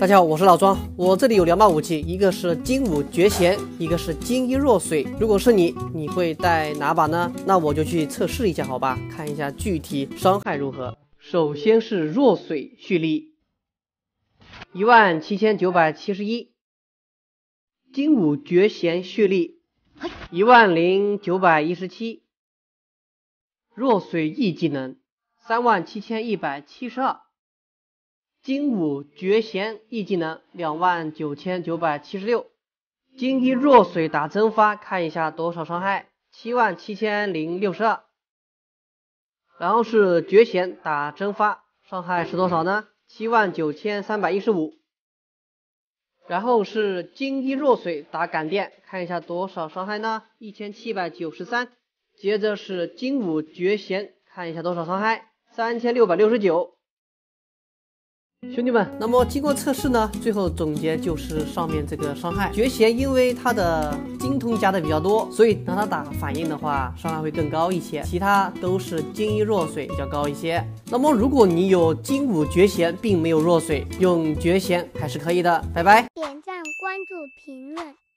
大家好，我是老庄，我这里有两把武器，一个是金武绝弦，一个是金一弱水。如果是你，你会带哪把呢？那我就去测试一下，好吧，看一下具体伤害如何。首先是弱水蓄力，一万七千九百七十一；金武绝弦蓄力，一万零九百一十七；弱水 E 技能，三万七千一百七十二。金武绝弦 E 技能两万九千九百七十六，金一弱水打蒸发，看一下多少伤害，七万七千零六十二。然后是绝弦打蒸发，伤害是多少呢？七万九千三百一十五。然后是金一弱水打感电，看一下多少伤害呢？一千七百九十三。接着是金武绝弦，看一下多少伤害？三千六百六十九。兄弟们，那么经过测试呢，最后总结就是上面这个伤害，绝弦因为它的精通加的比较多，所以拿它打反应的话，伤害会更高一些。其他都是精一弱水比较高一些。那么如果你有精武绝弦，并没有弱水，用绝弦还是可以的。拜拜。点赞、关注、评论。